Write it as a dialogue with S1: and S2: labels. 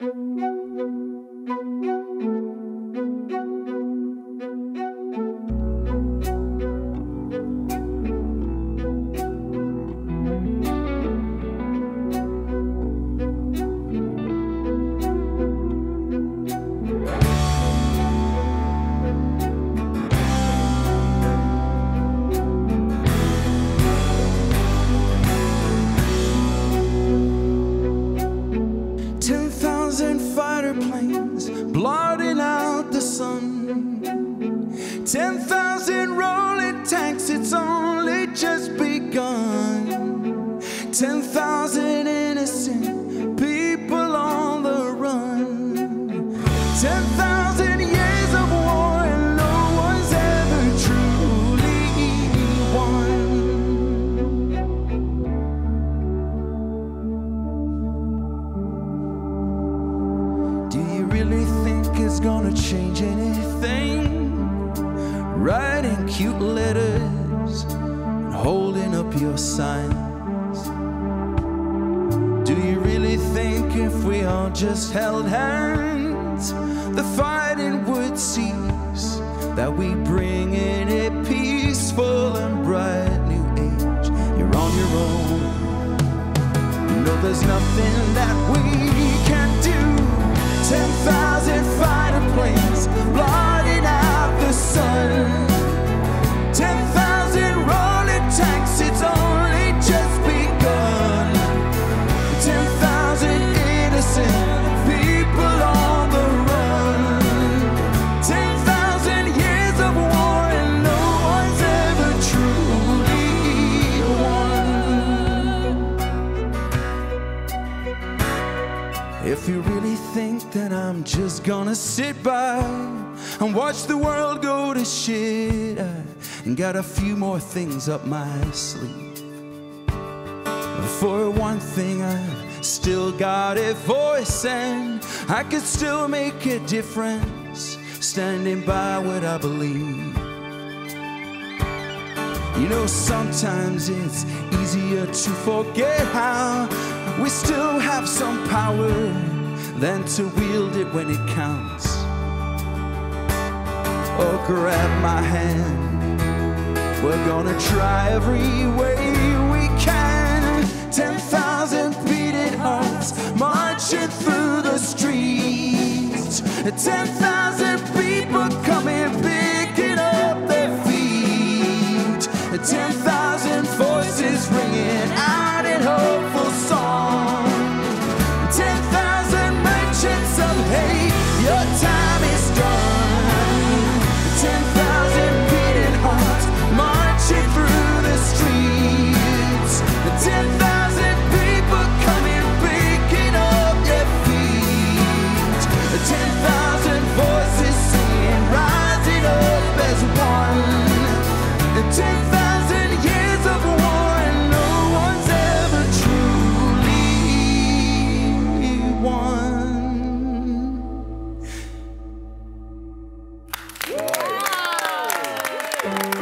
S1: Mm-hmm. bombs and fighter planes blotting out the sun. 10,000 rolling tanks, it's only just begun. 10,000 gonna change anything? Writing cute letters and holding up your signs. Do you really think if we all just held hands, the fighting would cease? That we bring in a peaceful and bright new age? You're on your own. You know there's nothing that we 10,000 fighter planes blotting out the sun. 10,000 rolling tanks, it's only just begun. 10,000 innocent people on the run. 10,000 years of war and no one's ever truly won. If you that I'm just gonna sit by and watch the world go to shit, I got a few more things up my sleeve. For one thing, I've still got a voice and I could still make a difference standing by what I believe. You know, sometimes it's easier to forget how we still have some power than to wield it when it counts. Oh, grab my hand. We're gonna try every way we can. 10,000 beating hearts marching through the streets. 10,000 people coming, picking up their feet. Ten. Won.